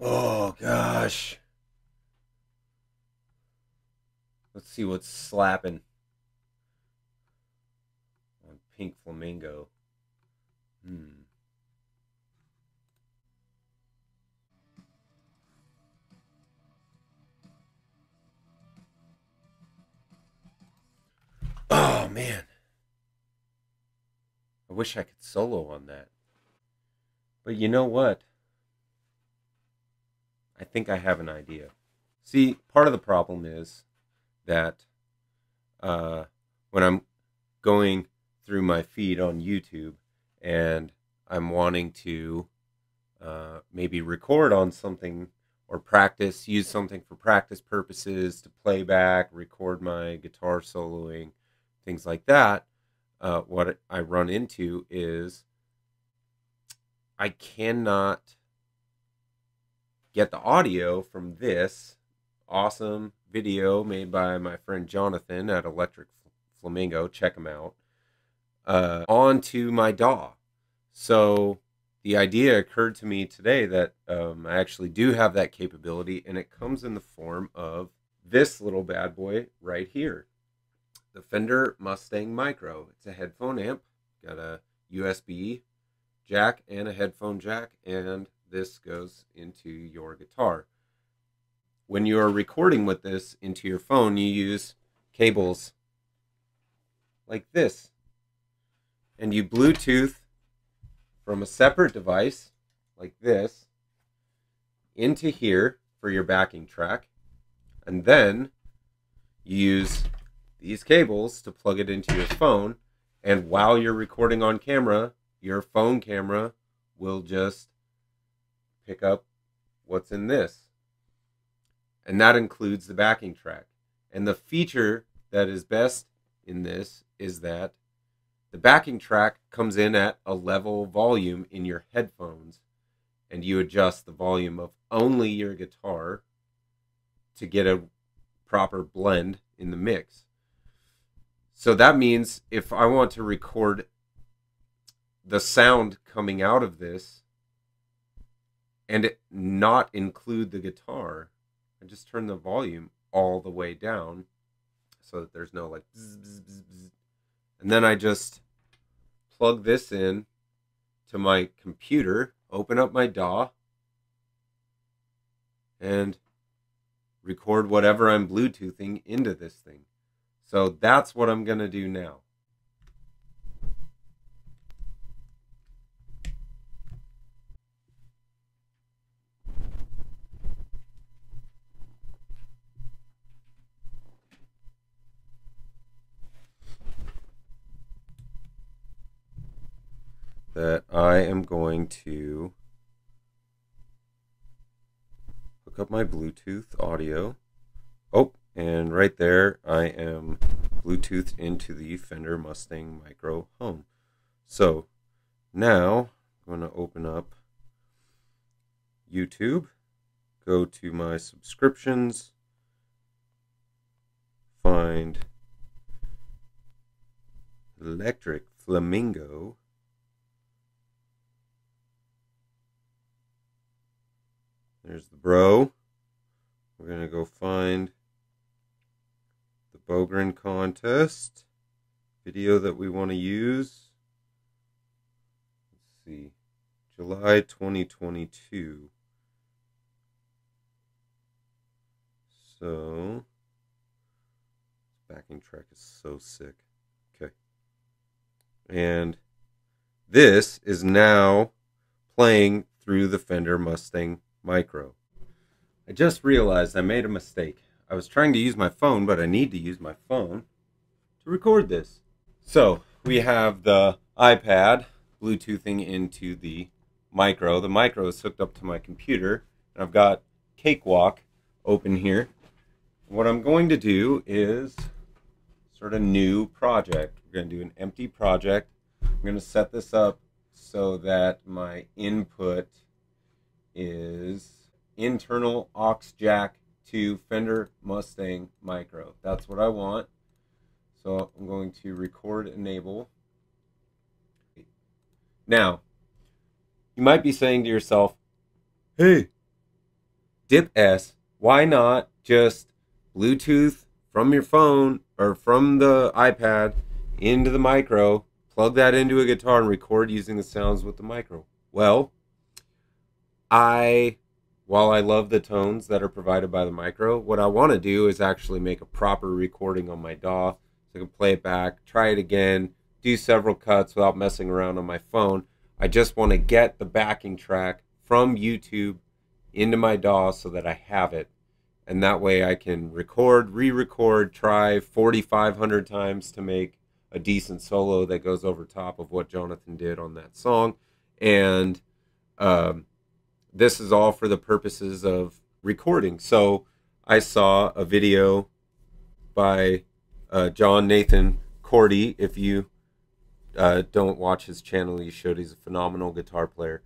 Oh gosh. Let's see what's slapping on Pink Flamingo. Hmm. Oh man. I wish I could solo on that. But you know what? I think I have an idea. See, part of the problem is that uh, when I'm going through my feed on YouTube and I'm wanting to uh, maybe record on something or practice, use something for practice purposes to play back, record my guitar soloing, things like that, uh, what I run into is I cannot get the audio from this awesome video made by my friend Jonathan at Electric Flamingo. Check him out. Uh, onto my DAW. So the idea occurred to me today that um, I actually do have that capability, and it comes in the form of this little bad boy right here the Fender Mustang Micro. It's a headphone amp, got a USB jack and a headphone jack, and this goes into your guitar. When you are recording with this into your phone, you use cables like this. And you Bluetooth from a separate device like this into here for your backing track. And then you use these cables to plug it into your phone. And while you're recording on camera, your phone camera will just pick up what's in this. And that includes the backing track. And the feature that is best in this is that the backing track comes in at a level volume in your headphones and you adjust the volume of only your guitar to get a proper blend in the mix. So that means if I want to record the sound coming out of this and not include the guitar, I just turn the volume all the way down so that there's no like bzz, bzz, bzz, and then I just plug this in to my computer, open up my DAW, and record whatever I'm Bluetoothing into this thing. So that's what I'm going to do now. That I am going to hook up my Bluetooth audio. Oh, and right there, I am Bluetoothed into the Fender Mustang Micro Home. So now I'm going to open up YouTube, go to my subscriptions, find Electric Flamingo. There's the bro. We're going to go find the Bogren contest video that we want to use. Let's see, July 2022. So, backing track is so sick. Okay. And this is now playing through the Fender Mustang Micro. I just realized I made a mistake. I was trying to use my phone, but I need to use my phone to record this. So we have the iPad Bluetoothing into the micro. The micro is hooked up to my computer, and I've got Cakewalk open here. What I'm going to do is sort of new project. We're going to do an empty project. I'm going to set this up so that my input is internal aux jack to Fender Mustang Micro. That's what I want. So I'm going to record enable. Now, you might be saying to yourself, hey, Dip S, why not just Bluetooth from your phone or from the iPad into the micro, plug that into a guitar and record using the sounds with the micro? Well, I while I love the tones that are provided by the micro, what I want to do is actually make a proper recording on my DAW so I can play it back, try it again, do several cuts without messing around on my phone. I just want to get the backing track from YouTube into my DAW so that I have it. And that way I can record, re record, try 4,500 times to make a decent solo that goes over top of what Jonathan did on that song. And um, this is all for the purposes of recording. So I saw a video by uh, John Nathan Cordy. If you uh, don't watch his channel, you should. He's a phenomenal guitar player.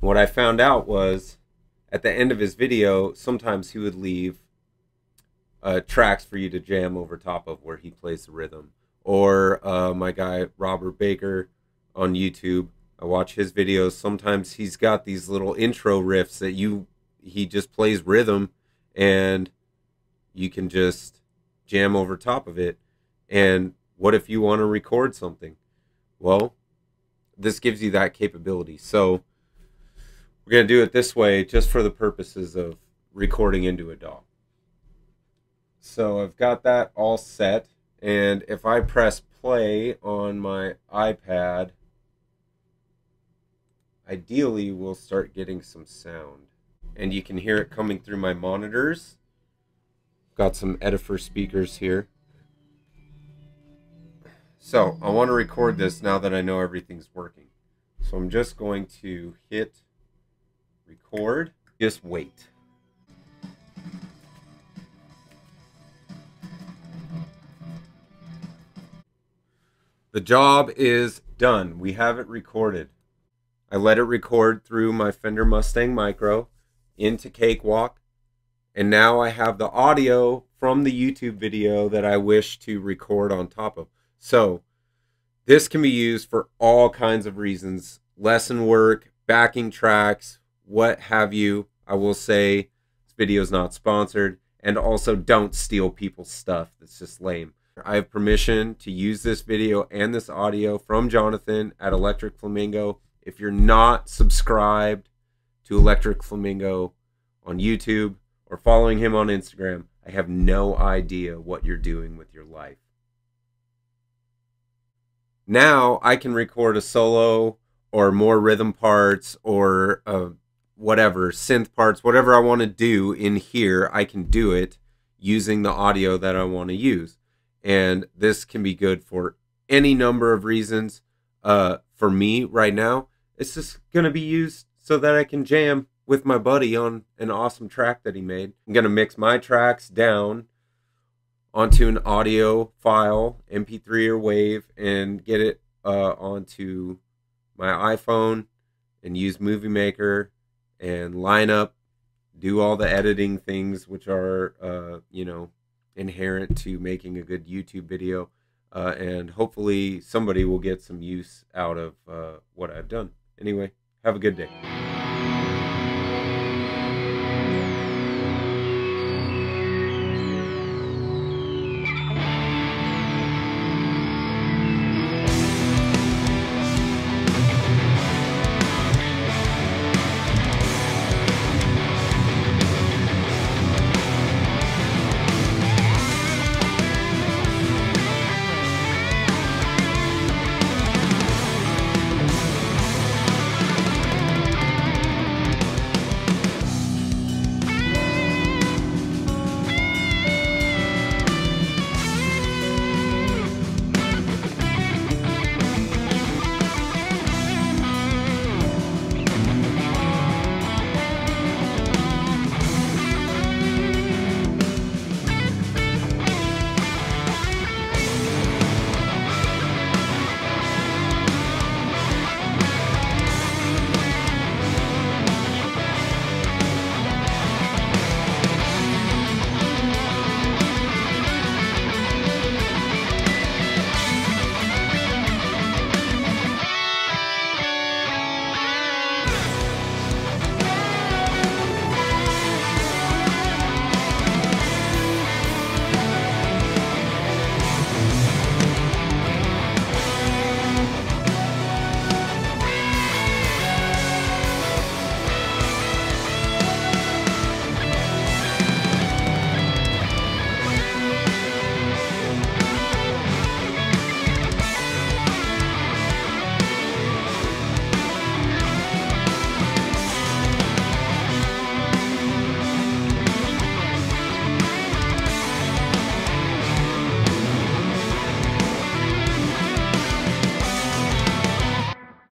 What I found out was at the end of his video, sometimes he would leave uh, tracks for you to jam over top of where he plays the rhythm. Or uh, my guy Robert Baker on YouTube I watch his videos. Sometimes he's got these little intro riffs that you he just plays rhythm and you can just jam over top of it. And what if you want to record something? Well, this gives you that capability. So we're going to do it this way just for the purposes of recording into a DAW. So I've got that all set. And if I press play on my iPad, ideally we'll start getting some sound. And you can hear it coming through my monitors. Got some Edifier speakers here. So I want to record this now that I know everything's working. So I'm just going to hit record. Just wait. The job is done. We have it recorded. I let it record through my Fender Mustang Micro into Cakewalk. And now I have the audio from the YouTube video that I wish to record on top of. So this can be used for all kinds of reasons. Lesson work, backing tracks, what have you. I will say this video is not sponsored. And also don't steal people's stuff. That's just lame. I have permission to use this video and this audio from Jonathan at Electric Flamingo if you're not subscribed to Electric Flamingo on YouTube or following him on Instagram, I have no idea what you're doing with your life. Now I can record a solo or more rhythm parts or uh, whatever, synth parts, whatever I want to do in here, I can do it using the audio that I want to use. And this can be good for any number of reasons. Uh, for me right now, it's just going to be used so that I can jam with my buddy on an awesome track that he made. I'm going to mix my tracks down onto an audio file, MP3 or WAV, and get it uh, onto my iPhone and use Movie Maker and line up, do all the editing things which are, uh, you know, inherent to making a good YouTube video. Uh, and hopefully somebody will get some use out of uh, what I've done. Anyway, have a good day.